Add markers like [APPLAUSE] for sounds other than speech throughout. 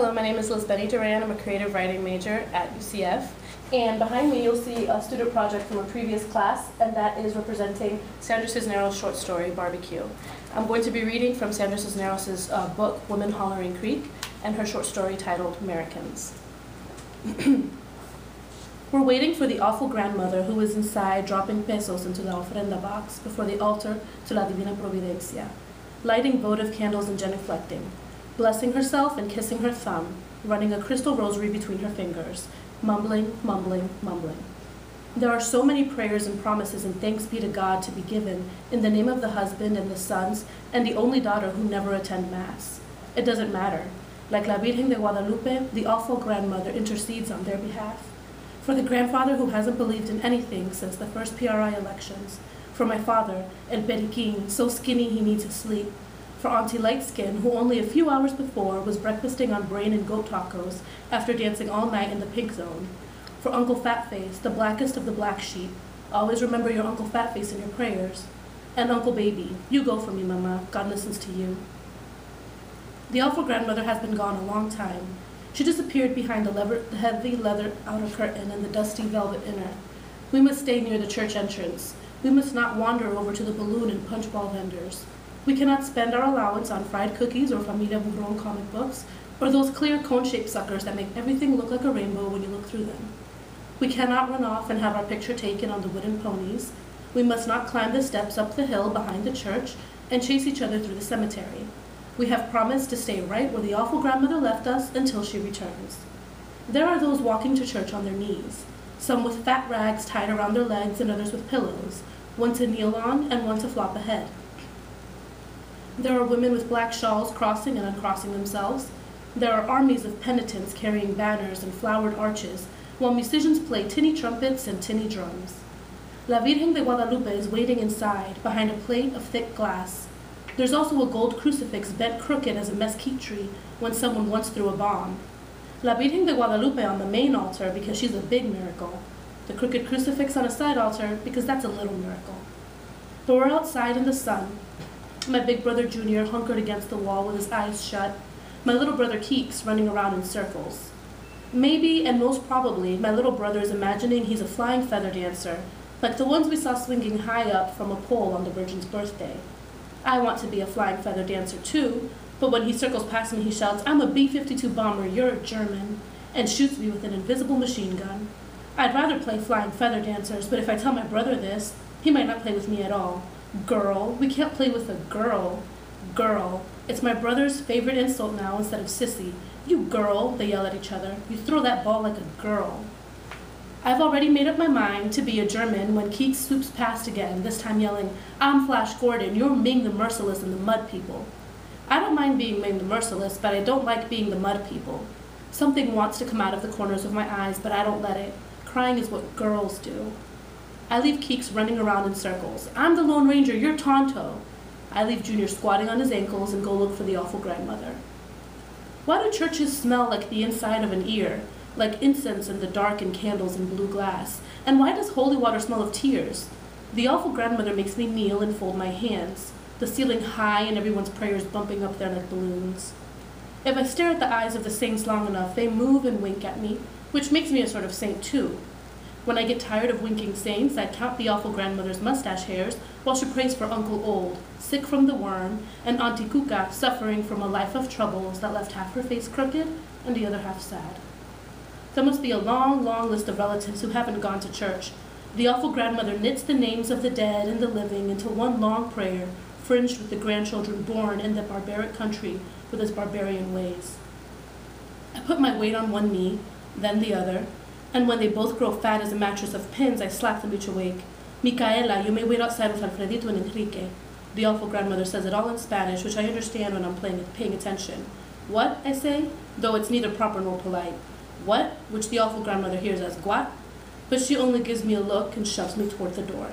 Hello, my name is Lisbeny Duran. I'm a creative writing major at UCF. And behind me, you'll see a student project from a previous class, and that is representing Sandra Cisneros' short story, Barbie-Q. I'm going to be reading from Sandra Cisneros' uh, book, Women Hollering Creek, and her short story titled Mericans. [CLEARS THROAT] We're waiting for the awful grandmother who is inside dropping pesos into the ofrenda box before the altar to La Divina Providencia, lighting votive candles and genuflecting, blessing herself and kissing her thumb, running a crystal rosary between her fingers, mumbling, mumbling, mumbling. There are so many prayers and promises and thanks be to God to be given in the name of the husband and the sons and the only daughter who never attend Mass. It doesn't matter. Like La Virgen de Guadalupe, the awful grandmother intercedes on their behalf. For the grandfather who hasn't believed in anything since the first PRI elections. For my father, El Periquin, so skinny he needs his sleep. For Auntie Lightskin, who only a few hours before was breakfasting on brain and goat tacos after dancing all night in the pink zone. For Uncle Fatface, the blackest of the black sheep. Always remember your Uncle Fatface in your prayers. And Uncle Baby, you go for me, Mama. God listens to you. The awful grandmother has been gone a long time. She disappeared behind the, the heavy leather outer curtain and the dusty velvet inner. We must stay near the church entrance. We must not wander over to the balloon and punch ball vendors. We cannot spend our allowance on fried cookies or Familia Burron comic books, or those clear cone-shaped suckers that make everything look like a rainbow when you look through them. We cannot run off and have our picture taken on the wooden ponies. We must not climb the steps up the hill behind the church and chase each other through the cemetery. We have promised to stay right where the awful grandmother left us until she returns. There are those walking to church on their knees, some with fat rags tied around their legs and others with pillows, one to kneel on and one to flop ahead. There are women with black shawls crossing and uncrossing themselves. There are armies of penitents carrying banners and flowered arches, while musicians play tinny trumpets and tinny drums. La Virgen de Guadalupe is waiting inside, behind a plate of thick glass, there's also a gold crucifix bent crooked as a mesquite tree when someone once threw a bomb. La Virgen de Guadalupe on the main altar because she's a big miracle. The crooked crucifix on a side altar because that's a little miracle. But we're outside in the sun. My big brother Junior hunkered against the wall with his eyes shut. My little brother Keeks running around in circles. Maybe, and most probably, my little brother is imagining he's a flying feather dancer, like the ones we saw swinging high up from a pole on the Virgin's birthday. I want to be a flying feather dancer too, but when he circles past me, he shouts, I'm a B 52 bomber, you're a German, and shoots me with an invisible machine gun. I'd rather play flying feather dancers, but if I tell my brother this, he might not play with me at all. Girl, we can't play with a girl. Girl, it's my brother's favorite insult now instead of sissy. You girl, they yell at each other. You throw that ball like a girl. I've already made up my mind to be a German when Keeks swoops past again, this time yelling, I'm Flash Gordon, you're Ming the Merciless and the Mud People. I don't mind being Ming the Merciless, but I don't like being the Mud People. Something wants to come out of the corners of my eyes, but I don't let it. Crying is what girls do. I leave Keeks running around in circles. I'm the Lone Ranger, you're Tonto. I leave Junior squatting on his ankles and go look for the awful grandmother. Why do churches smell like the inside of an ear? like incense in the dark and candles and blue glass? And why does holy water smell of tears? The awful grandmother makes me kneel and fold my hands, the ceiling high and everyone's prayers bumping up there like balloons. If I stare at the eyes of the saints long enough, they move and wink at me, which makes me a sort of saint too. When I get tired of winking saints, I count the awful grandmother's mustache hairs while she prays for Uncle Old, sick from the worm, and Auntie Cuca suffering from a life of troubles that left half her face crooked and the other half sad. There must be a long, long list of relatives who haven't gone to church. The awful grandmother knits the names of the dead and the living into one long prayer, fringed with the grandchildren born in the barbaric country with its barbarian ways. I put my weight on one knee, then the other, and when they both grow fat as a mattress of pins, I slap them each awake. Micaela, you may wait outside with Alfredito and Enrique. The awful grandmother says it all in Spanish, which I understand when I'm playing, paying attention. What, I say, though it's neither proper nor polite what, which the awful grandmother hears as guat, but she only gives me a look and shoves me toward the door.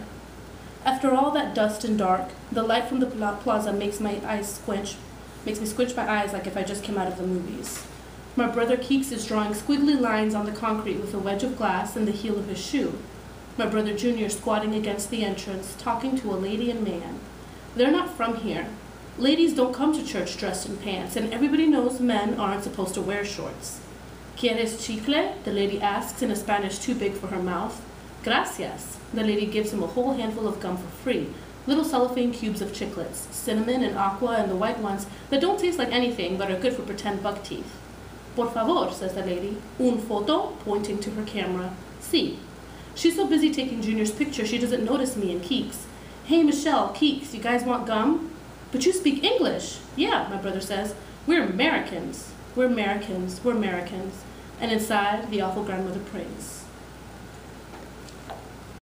After all that dust and dark, the light from the plaza makes my eyes squinch, makes me squinch my eyes like if I just came out of the movies. My brother Keeks is drawing squiggly lines on the concrete with a wedge of glass and the heel of his shoe. My brother Junior is squatting against the entrance, talking to a lady and man. They're not from here. Ladies don't come to church dressed in pants, and everybody knows men aren't supposed to wear shorts. ¿Quieres chicle? The lady asks in a Spanish too big for her mouth. Gracias. The lady gives him a whole handful of gum for free. Little cellophane cubes of chiclets, cinnamon and aqua and the white ones that don't taste like anything but are good for pretend buck teeth. Por favor, says the lady. Un foto, pointing to her camera. Si. She's so busy taking Junior's picture she doesn't notice me and Keeks. Hey, Michelle, Keeks, you guys want gum? But you speak English. Yeah, my brother says. We're Mericans. We're Mericans. We're Mericans. And inside, the awful grandmother prays.